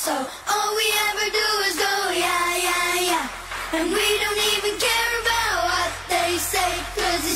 So all we ever do is go, yeah, yeah, yeah. And we don't even care about what they say, cause it's.